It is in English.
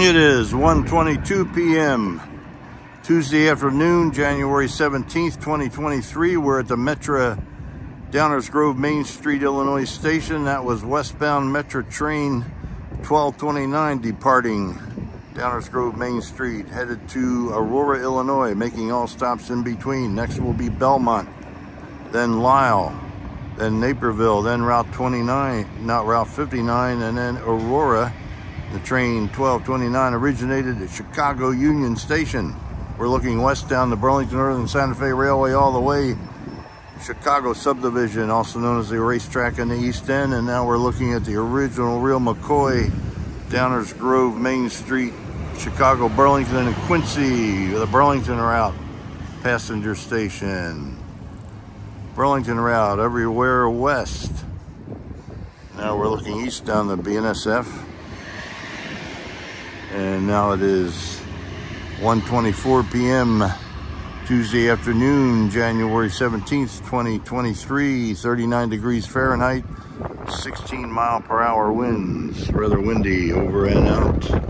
It is 1.22 p.m. Tuesday afternoon, January 17th, 2023. We're at the Metra Downers Grove Main Street, Illinois station. That was westbound Metra train 1229 departing Downers Grove Main Street, headed to Aurora, Illinois, making all stops in between. Next will be Belmont, then Lisle, then Naperville, then Route 29, not Route 59, and then Aurora. The train 1229 originated at Chicago Union Station. We're looking west down the Burlington Northern Santa Fe Railway all the way Chicago subdivision, also known as the racetrack in the East End. And now we're looking at the original real McCoy, Downers Grove, Main Street, Chicago, Burlington, and Quincy, the Burlington route passenger station. Burlington route everywhere west. Now we're looking east down the BNSF and now it is 1.24 p.m. Tuesday afternoon, January 17th, 2023, 39 degrees Fahrenheit, 16 mile per hour winds, rather windy over and out.